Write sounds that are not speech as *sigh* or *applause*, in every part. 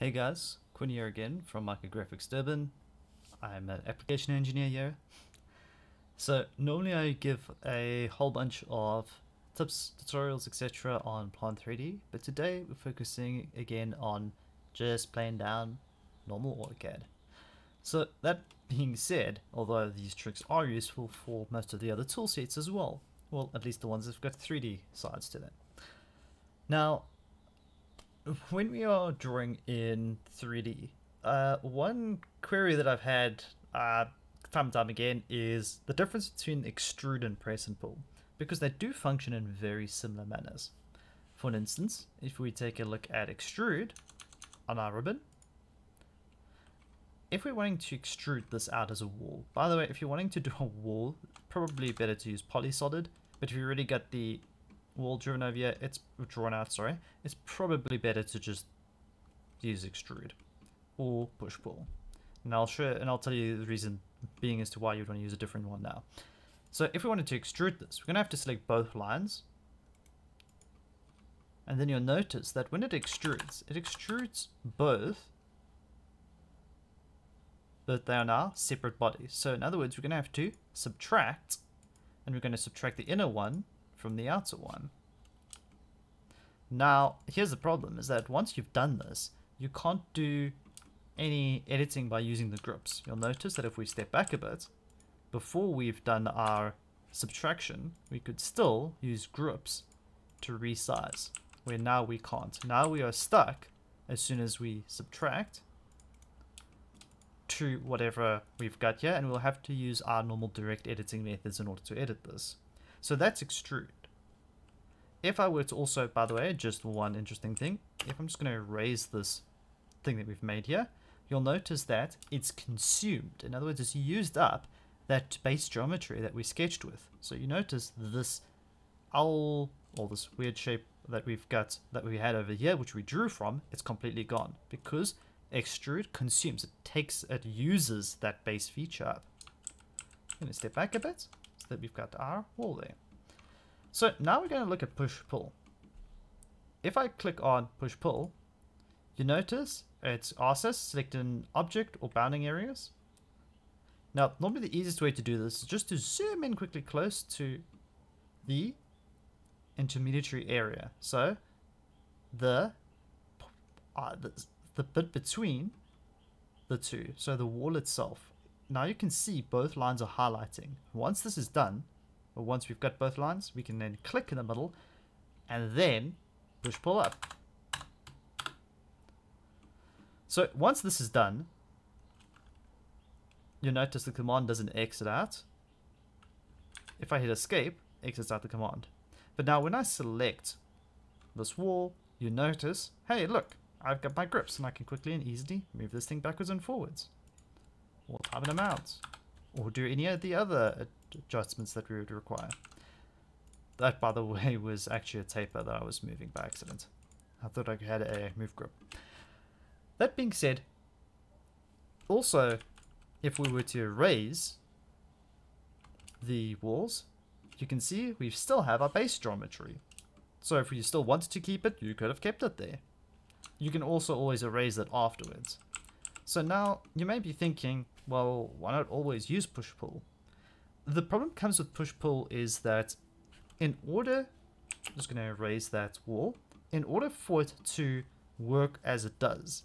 Hey guys, Quinn here again from Micrographics Durban. I'm an application engineer here. So normally I give a whole bunch of tips, tutorials, etc. on Plant 3D, but today we're focusing again on just plain down normal AutoCAD. So that being said, although these tricks are useful for most of the other tool sets as well, well at least the ones that've got 3D sides to them. Now when we are drawing in 3D, uh, one query that I've had uh, time and time again is the difference between extrude and press and pull, because they do function in very similar manners. For instance, if we take a look at extrude on our ribbon, if we're wanting to extrude this out as a wall, by the way, if you're wanting to do a wall, probably better to use polysolid, but if you already got the wall driven over here, it's drawn out, sorry, it's probably better to just use extrude or push pull. And I'll show and I'll tell you the reason being as to why you'd want to use a different one now. So if we wanted to extrude this, we're going to have to select both lines. And then you'll notice that when it extrudes, it extrudes both, but they are now separate bodies. So in other words, we're going to have to subtract, and we're going to subtract the inner one from the outer one. Now, here's the problem, is that once you've done this, you can't do any editing by using the grips. You'll notice that if we step back a bit, before we've done our subtraction, we could still use grips to resize, where now we can't. Now we are stuck as soon as we subtract to whatever we've got here, and we'll have to use our normal direct editing methods in order to edit this. So that's extrude. If I were to also, by the way, just one interesting thing, if I'm just going to erase this thing that we've made here, you'll notice that it's consumed. In other words, it's used up that base geometry that we sketched with. So you notice this owl, or this weird shape that we've got, that we had over here, which we drew from, it's completely gone because extrude consumes, it takes, it uses that base feature up. I'm going to step back a bit that we've got our wall there. So now we're going to look at push-pull. If I click on push-pull, you notice it's asks us select an object or bounding areas. Now, normally the easiest way to do this is just to zoom in quickly close to the intermediary area. So, the, uh, the, the bit between the two, so the wall itself. Now you can see both lines are highlighting. Once this is done, but once we've got both lines, we can then click in the middle and then push pull up. So once this is done, you'll notice the command doesn't exit out. If I hit escape, exits out the command. But now when I select this wall, you notice, hey look, I've got my grips and I can quickly and easily move this thing backwards and forwards. Or time them out. Or do any of the other adjustments that we would require. That, by the *laughs* way, was actually a taper that I was moving by accident. I thought I had a move grip. That being said, also, if we were to erase the walls, you can see we still have our base geometry. So if you still wanted to keep it, you could have kept it there. You can also always erase it afterwards. So now, you may be thinking, well, why not always use push-pull? the problem comes with push-pull is that in order, I'm just going to erase that wall, in order for it to work as it does,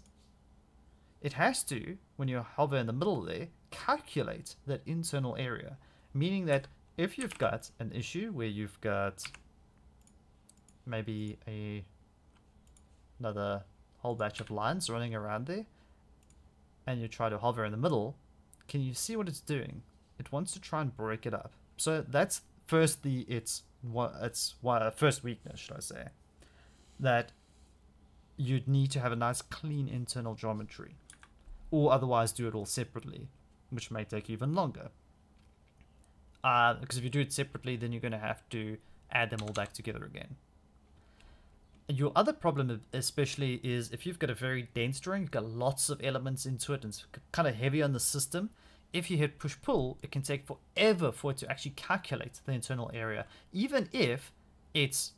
it has to, when you hover in the middle there, calculate that internal area. Meaning that if you've got an issue where you've got maybe a another whole batch of lines running around there, and you try to hover in the middle, can you see what it's doing? it wants to try and break it up. So that's firstly its what its first weakness, should I say, that you'd need to have a nice clean internal geometry, or otherwise do it all separately, which may take even longer. Uh, because if you do it separately, then you're going to have to add them all back together again. Your other problem, especially, is if you've got a very dense drawing, you've got lots of elements into it, and it's kind of heavy on the system, if you hit push pull, it can take forever for it to actually calculate the internal area, even if it's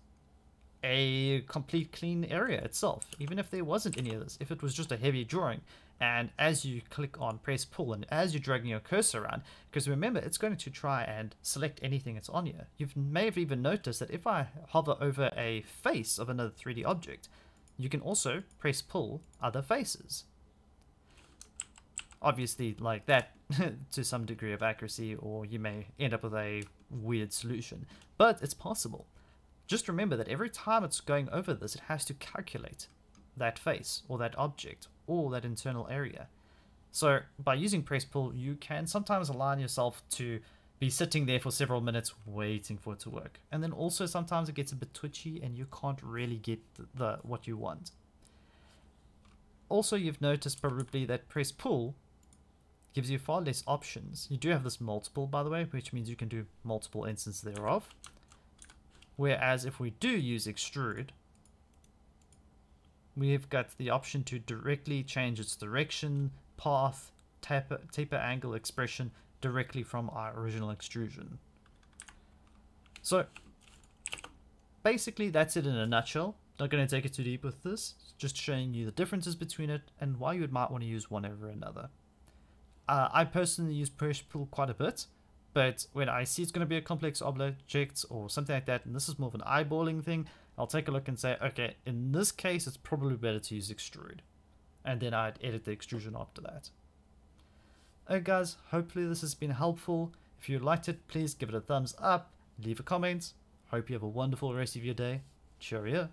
a complete clean area itself, even if there wasn't any of this, if it was just a heavy drawing. And as you click on press pull and as you're dragging your cursor around, because remember, it's going to try and select anything that's on you You may have even noticed that if I hover over a face of another 3D object, you can also press pull other faces. Obviously, like that *laughs* to some degree of accuracy, or you may end up with a weird solution, but it's possible. Just remember that every time it's going over this, it has to calculate that face or that object or that internal area. So by using press pull, you can sometimes align yourself to be sitting there for several minutes waiting for it to work. And then also sometimes it gets a bit twitchy and you can't really get the, the what you want. Also, you've noticed probably that press pull gives you far less options. You do have this multiple, by the way, which means you can do multiple instances thereof. Whereas if we do use extrude, we've got the option to directly change its direction, path, taper, taper angle expression directly from our original extrusion. So basically that's it in a nutshell. Not going to take it too deep with this, just showing you the differences between it and why you might want to use one over another. Uh, I personally use push pull quite a bit but when I see it's going to be a complex object or something like that, and this is more of an eyeballing thing, I'll take a look and say, okay, in this case, it's probably better to use extrude. And then I'd edit the extrusion after that. Okay guys, hopefully this has been helpful. If you liked it, please give it a thumbs up, leave a comment. Hope you have a wonderful rest of your day. Cheerio.